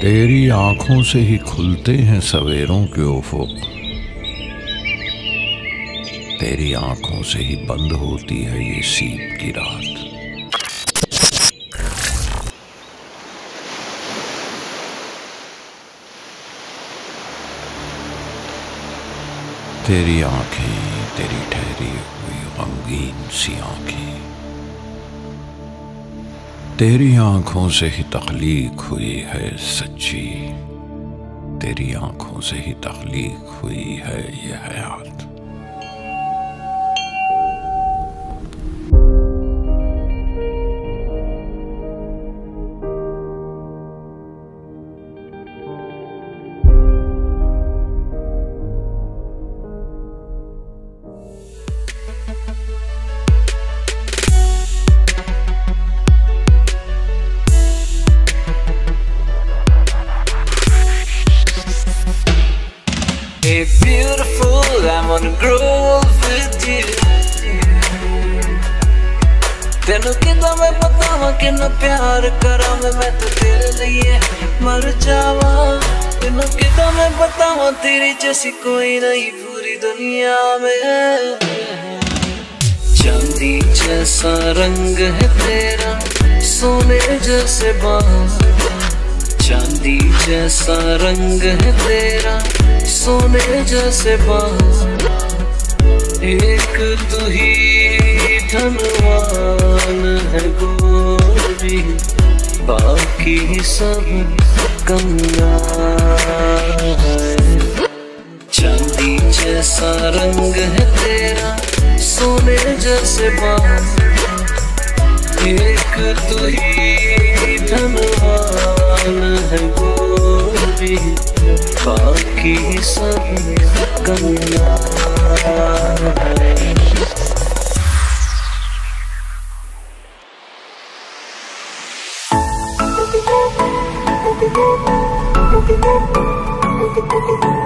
तेरी आँखों से ही खुलते हैं सवेरों के उफुक। तेरी आँखों से ही बंद होती है ये सीप की रात। तेरी आँखें, तेरी ठहरी हुई गमगीन सी आँखें। तेरी आँखों से ही तख्लीक हुई है सच्ची। तेरी आँखों से ही तख्लीक हुई है यह हयात। beautiful I'm gonna grow up with you तेन कि मैं बतावा कि प्यार करा मैं तो तेरे लिए मर जावा। तेन कि मैं बतावा तेरी जैसी कोई नहीं पूरी दुनिया में। चांदी जैसा रंग है तेरा, सोने जैसे बाल चांदी जैसा रंग है तेरा, सोने जैसे बाल एक तू ही धनवान है गोरी बाकी सब कंगाल चांदी जैसा रंग है तेरा, सोने जैसे बाल एक तू ही धनवान है गोरी बाकी सब कंगाल है। My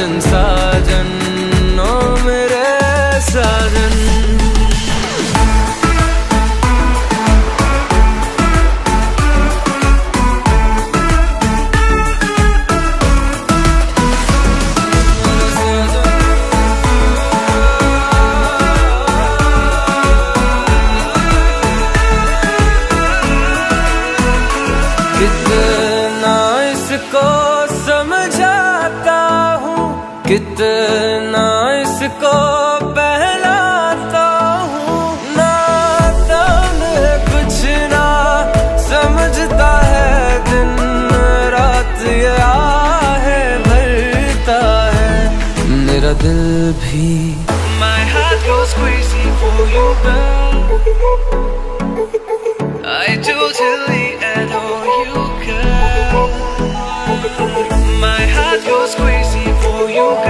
साजन साजन ओ मेरे साजन कितना इसको समझाता हूँ कितना इसको बहलाता हूँ नाता में कुछ ना समझता है दिन रात ये आहे भरता है मेरा दिल भी My heart goes crazy for you, girl. I totally adore you, girl. My heart goes crazy for you, girl.